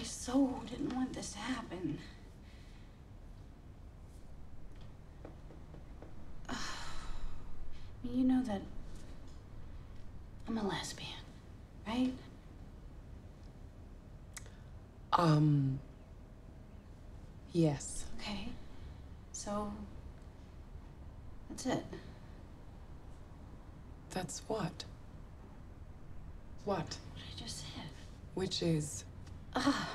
I so didn't want this to happen. You know that I'm a lesbian, right? Um. Yes. Okay. So that's it. That's what? What? What I just said. Which is. Ah,